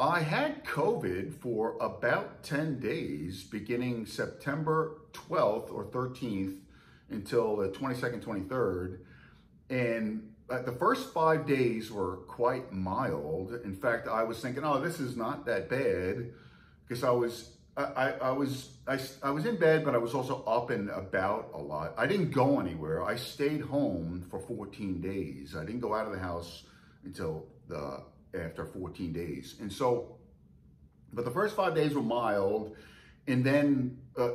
I had COVID for about 10 days, beginning September 12th or 13th until the 22nd, 23rd. And uh, the first five days were quite mild. In fact, I was thinking, oh, this is not that bad because I was I, I, was I, I was in bed, but I was also up and about a lot. I didn't go anywhere. I stayed home for 14 days. I didn't go out of the house until the after 14 days. And so, but the first five days were mild, and then uh,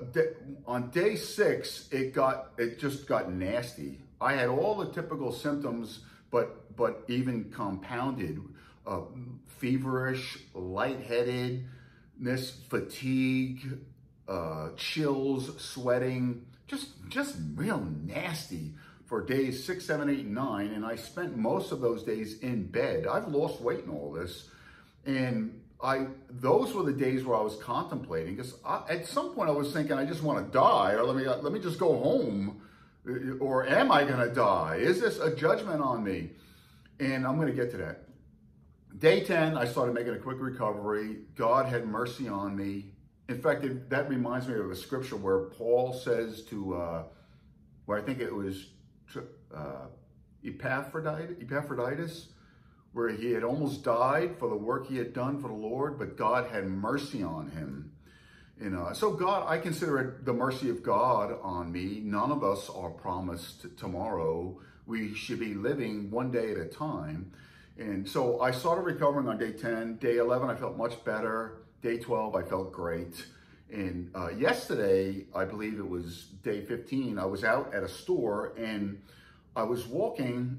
on day six, it got it just got nasty. I had all the typical symptoms, but but even compounded, uh, feverish, lightheadedness, fatigue, uh, chills, sweating, just just real nasty for days six, seven, eight, nine, and I spent most of those days in bed. I've lost weight in all this, and I those were the days where I was contemplating because at some point I was thinking I just want to die, or let me let me just go home, or am I going to die? Is this a judgment on me? And I'm going to get to that. Day 10, I started making a quick recovery. God had mercy on me. In fact, it, that reminds me of a scripture where Paul says to, uh, where I think it was uh, Epaphroditus, Epaphroditus, where he had almost died for the work he had done for the Lord, but God had mercy on him. You know, so God, I consider it the mercy of God on me. None of us are promised tomorrow. We should be living one day at a time. And so I started recovering on day 10. Day 11, I felt much better. Day 12, I felt great. And uh, yesterday, I believe it was day 15, I was out at a store and I was walking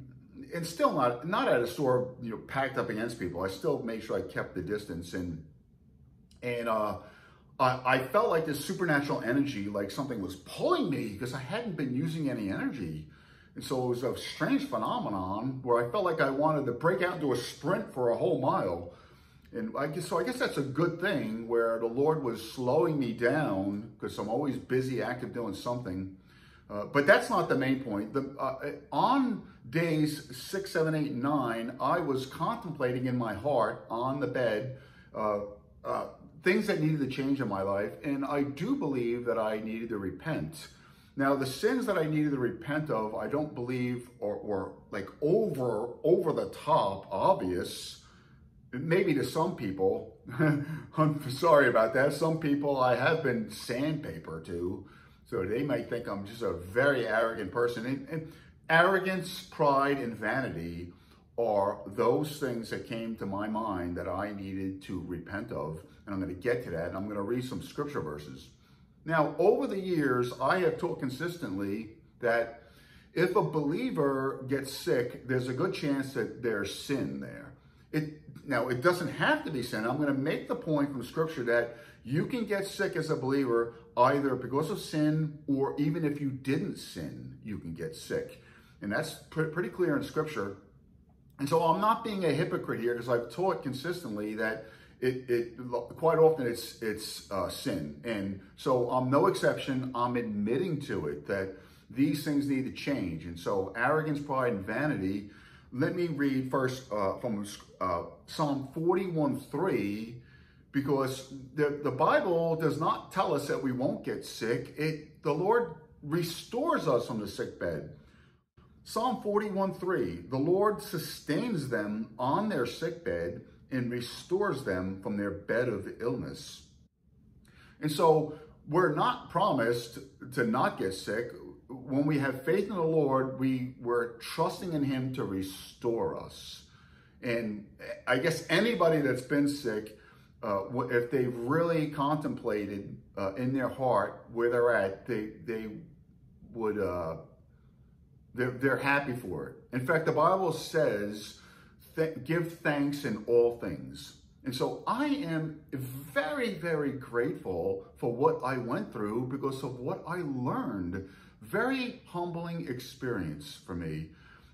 and still not not at a store, you know, packed up against people. I still made sure I kept the distance and and uh, I, I felt like this supernatural energy, like something was pulling me because I hadn't been using any energy. And so it was a strange phenomenon where I felt like I wanted to break out into a sprint for a whole mile. And I guess so. I guess that's a good thing where the Lord was slowing me down because I'm always busy, active, doing something. Uh, but that's not the main point. The, uh, on days six, seven, eight, nine, I was contemplating in my heart on the bed uh, uh, things that needed to change in my life, and I do believe that I needed to repent. Now, the sins that I needed to repent of, I don't believe or, like over over the top obvious maybe to some people, I'm sorry about that. Some people I have been sandpaper to, so they might think I'm just a very arrogant person. And, and arrogance, pride, and vanity are those things that came to my mind that I needed to repent of. And I'm going to get to that. And I'm going to read some scripture verses. Now, over the years, I have taught consistently that if a believer gets sick, there's a good chance that there's sin there. It now it doesn't have to be sin. I'm going to make the point from scripture that you can get sick as a believer either because of sin or even if you didn't sin, you can get sick. And that's pretty clear in scripture. And so I'm not being a hypocrite here because I've taught consistently that it, it quite often it's it's uh, sin. And so I'm no exception. I'm admitting to it that these things need to change. And so arrogance, pride, and vanity let me read first uh, from uh, Psalm 41 3, because the, the Bible does not tell us that we won't get sick. It The Lord restores us from the sick bed. Psalm 41 3, the Lord sustains them on their sick bed and restores them from their bed of illness. And so we're not promised to not get sick when we have faith in the Lord, we were trusting in Him to restore us. And I guess anybody that's been sick, uh, if they've really contemplated uh, in their heart where they're at, they they would uh, they're they're happy for it. In fact, the Bible says, th- "Give thanks in all things." And so I am very, very grateful for what I went through because of what I learned very humbling experience for me.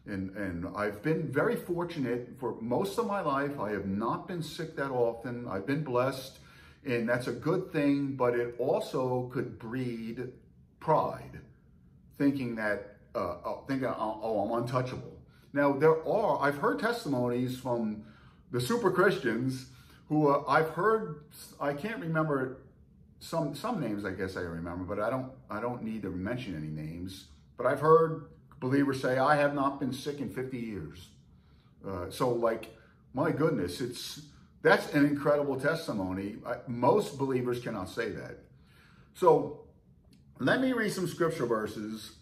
And, and I've been very fortunate for most of my life. I have not been sick that often. I've been blessed, and that's a good thing, but it also could breed pride, thinking that, uh, oh, thinking, oh, oh, I'm untouchable. Now, there are, I've heard testimonies from the super Christians who uh, I've heard, I can't remember some some names I guess I remember, but I don't I don't need to mention any names. But I've heard believers say, I have not been sick in 50 years. Uh, so like, my goodness, it's that's an incredible testimony. I, most believers cannot say that. So let me read some scripture verses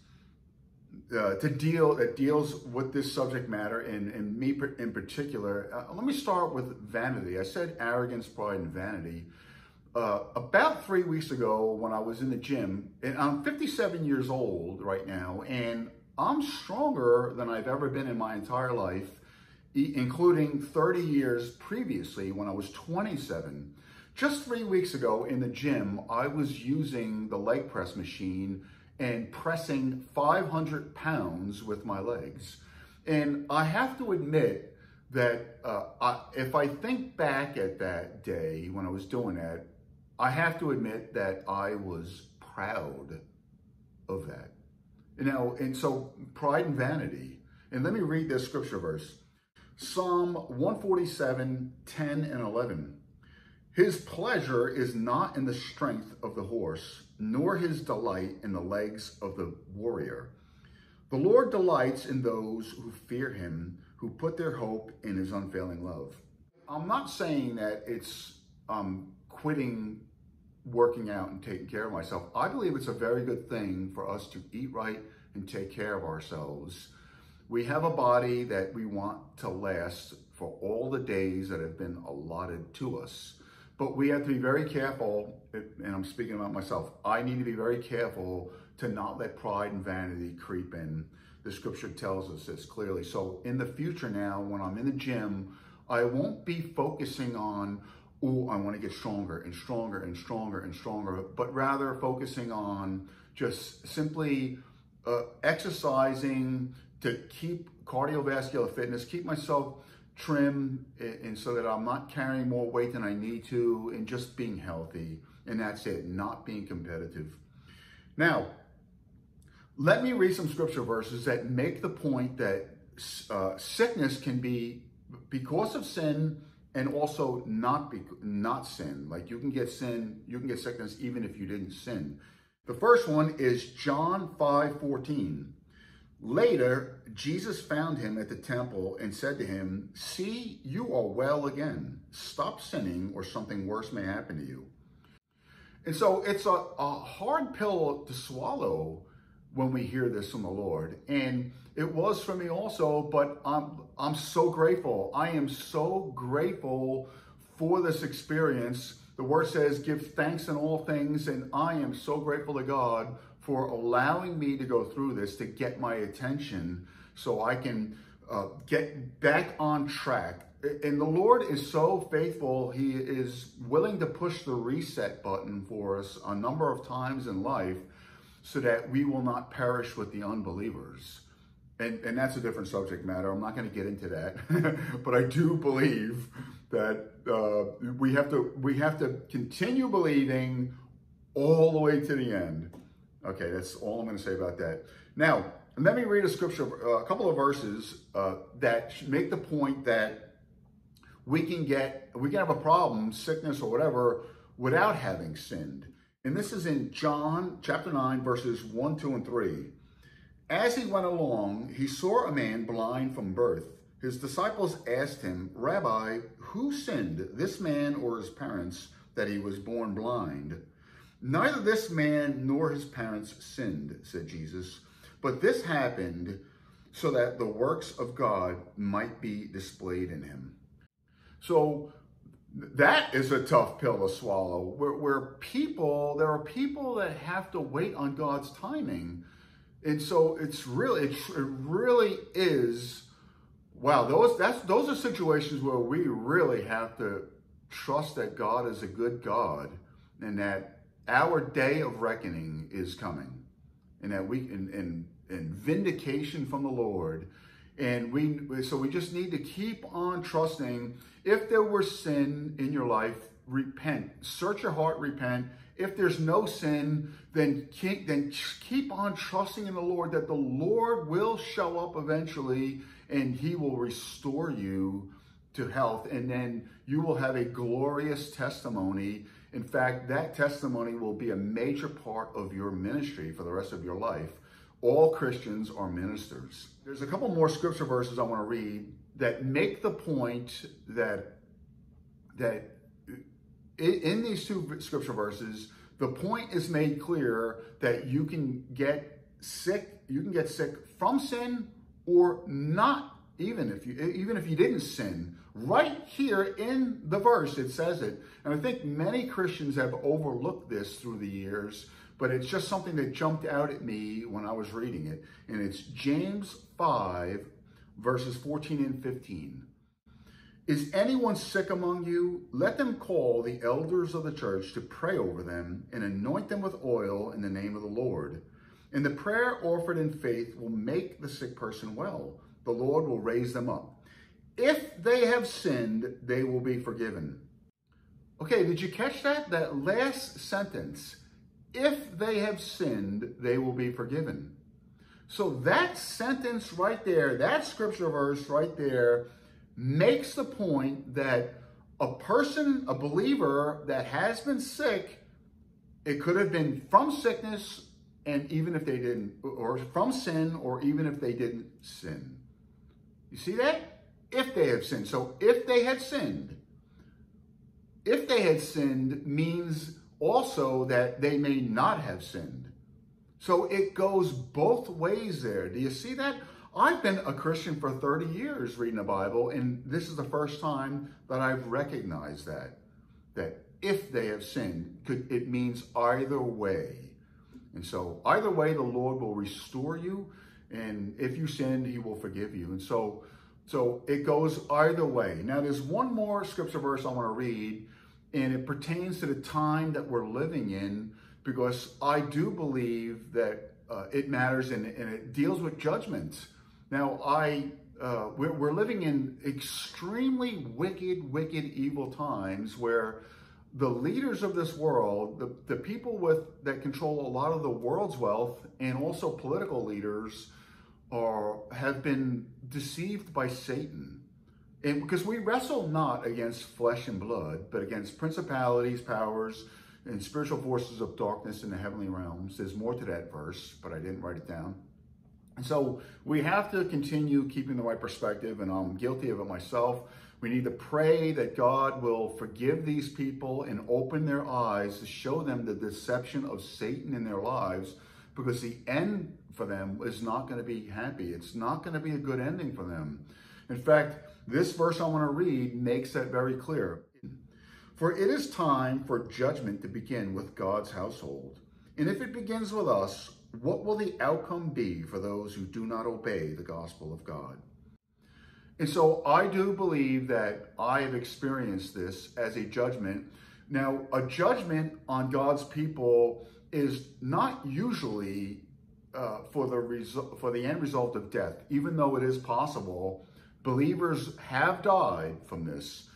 uh, to deal that deals with this subject matter and, and me in particular. Uh, let me start with vanity. I said arrogance, pride, and vanity. Uh, about three weeks ago, when I was in the gym, and I'm 57 years old right now, and I'm stronger than I've ever been in my entire life, including 30 years previously when I was 27. Just three weeks ago in the gym, I was using the leg press machine and pressing 500 pounds with my legs. And I have to admit that uh, I, if I think back at that day when I was doing that, I have to admit that I was proud of that. You know, and so pride and vanity. And let me read this scripture verse. Psalm 147, 10 and 11. His pleasure is not in the strength of the horse, nor his delight in the legs of the warrior. The Lord delights in those who fear him, who put their hope in his unfailing love. I'm not saying that it's um, quitting working out and taking care of myself. I believe it's a very good thing for us to eat right and take care of ourselves. We have a body that we want to last for all the days that have been allotted to us. But we have to be very careful, and I'm speaking about myself, I need to be very careful to not let pride and vanity creep in. The scripture tells us this clearly. So in the future now, when I'm in the gym, I won't be focusing on, oh, I want to get stronger and stronger and stronger and stronger, but rather focusing on just simply uh, exercising to keep cardiovascular fitness, keep myself trim, and so that I'm not carrying more weight than I need to, and just being healthy. And that's it, not being competitive. Now, let me read some scripture verses that make the point that uh, sickness can be because of sin and also not be not sin. Like you can get sin, you can get sickness even if you didn't sin. The first one is John 5 14. Later, Jesus found him at the temple and said to him, See, you are well again. Stop sinning, or something worse may happen to you. And so it's a, a hard pill to swallow when we hear this from the Lord. And it was for me also, but I'm, I'm so grateful. I am so grateful for this experience. The word says, give thanks in all things. And I am so grateful to God for allowing me to go through this to get my attention so I can uh, get back on track. And the Lord is so faithful. He is willing to push the reset button for us a number of times in life so that we will not perish with the unbelievers. And, and that's a different subject matter. I'm not going to get into that, but I do believe that uh, we have to we have to continue believing all the way to the end. Okay, that's all I'm going to say about that. Now, let me read a scripture, uh, a couple of verses uh, that make the point that we can get we can have a problem, sickness or whatever, without having sinned. And this is in John chapter 9, verses 1, 2, and 3. As he went along, he saw a man blind from birth. His disciples asked him, Rabbi, who sinned, this man or his parents, that he was born blind? Neither this man nor his parents sinned, said Jesus, but this happened so that the works of God might be displayed in him. So that is a tough pill to swallow. Where, where people, there are people that have to wait on God's timing. And so it's really, it, it really is, wow, those, that's, those are situations where we really have to trust that God is a good God and that our day of reckoning is coming and that we, and, and, and vindication from the Lord and we, so we just need to keep on trusting. If there were sin in your life, repent. Search your heart, repent. If there's no sin, then keep, then keep on trusting in the Lord that the Lord will show up eventually and he will restore you to health, and then you will have a glorious testimony. In fact, that testimony will be a major part of your ministry for the rest of your life. All Christians are ministers. There's a couple more scripture verses I want to read that make the point that that in these two scripture verses, the point is made clear that you can get sick, you can get sick from sin or not even if you even if you didn't sin. Right here in the verse it says it. And I think many Christians have overlooked this through the years, but it's just something that jumped out at me when I was reading it. And it's James 5 verses 14 and 15. Is anyone sick among you? Let them call the elders of the church to pray over them and anoint them with oil in the name of the Lord. And the prayer offered in faith will make the sick person well. The Lord will raise them up. If they have sinned, they will be forgiven. Okay, did you catch that? That last sentence. If they have sinned, they will be forgiven. So that sentence right there, that scripture verse right there, makes the point that a person, a believer that has been sick, it could have been from sickness, and even if they didn't, or from sin, or even if they didn't sin. You see that? If they have sinned. So if they had sinned, if they had sinned means also that they may not have sinned. So it goes both ways there. Do you see that? I've been a Christian for 30 years reading the Bible, and this is the first time that I've recognized that. That if they have sinned, could, it means either way. And so either way, the Lord will restore you. And if you sinned, he will forgive you. And so, so it goes either way. Now, there's one more scripture verse I want to read, and it pertains to the time that we're living in, because I do believe that uh, it matters and, and, it deals with judgment. Now, I uh, we're, we're living in extremely wicked, wicked, evil times where the leaders of this world, the, the people with that control a lot of the world's wealth, and also political leaders, are have been deceived by Satan. And because we wrestle not against flesh and blood, but against principalities, powers, and spiritual forces of darkness in the heavenly realms. There's more to that verse, but I didn't write it down. And so we have to continue keeping the right perspective, and I'm guilty of it myself. We need to pray that God will forgive these people and open their eyes to show them the deception of Satan in their lives because the end for them is not going to be happy. It's not going to be a good ending for them. In fact, this verse I want to read makes that very clear. For it is time for judgment to begin with God's household. And if it begins with us, what will the outcome be for those who do not obey the gospel of God? And so I do believe that I have experienced this as a judgment. Now, a judgment on God's people is not usually uh, for the for the end result of death, even though it is possible. Believers have died from this.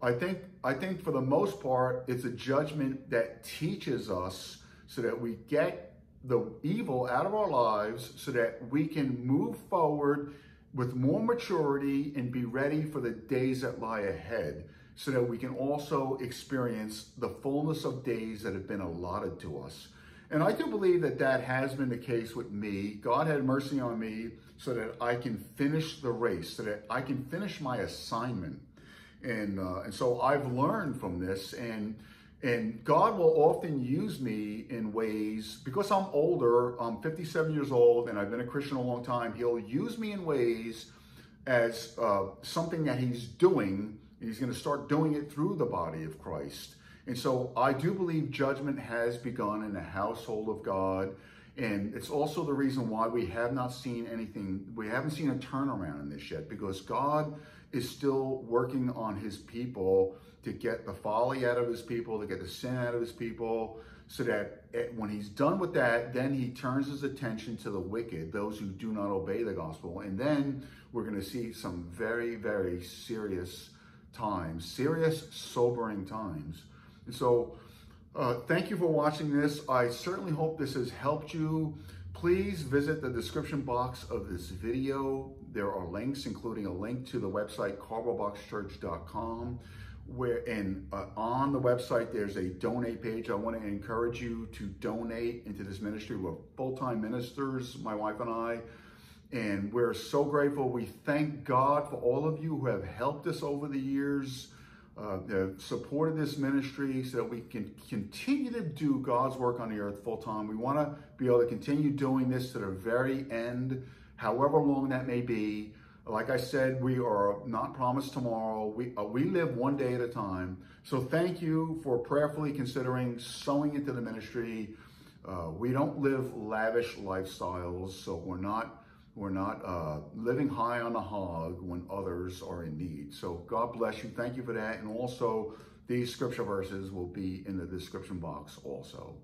I think I think for the most part, it's a judgment that teaches us so that we get the evil out of our lives so that we can move forward with more maturity and be ready for the days that lie ahead so that we can also experience the fullness of days that have been allotted to us. And I do believe that that has been the case with me. God had mercy on me so that I can finish the race, so that I can finish my assignment. And, uh, and so I've learned from this and and God will often use me in ways, because I'm older, I'm 57 years old, and I've been a Christian a long time, He'll use me in ways as uh, something that He's doing, and He's going to start doing it through the body of Christ. And so I do believe judgment has begun in the household of God. And it's also the reason why we have not seen anything, we haven't seen a turnaround in this yet, because God is still working on his people to get the folly out of his people, to get the sin out of his people, so that when he's done with that, then he turns his attention to the wicked, those who do not obey the gospel. And then we're going to see some very, very serious times, serious, sobering times. And so, uh, thank you for watching this. I certainly hope this has helped you. Please visit the description box of this video there are links, including a link to the website cardboardboxchurch.com where and uh, on the website there's a donate page. I want to encourage you to donate into this ministry. We're full-time ministers my wife and i and we're so grateful. We thank god for all of you who have helped us over the years uh, supported this ministry so that we can continue to do god's work on the earth full-time. We want to be able to continue doing this to the very end however long that may be like I said, we are not promised tomorrow. We, uh, we live one day at a time. So thank you for prayerfully considering sowing into the ministry. Uh, we don't live lavish lifestyles, so we're not, we're not uh, living high on the hog when others are in need. So God bless you. Thank you for that. And also, these scripture verses will be in the description box also.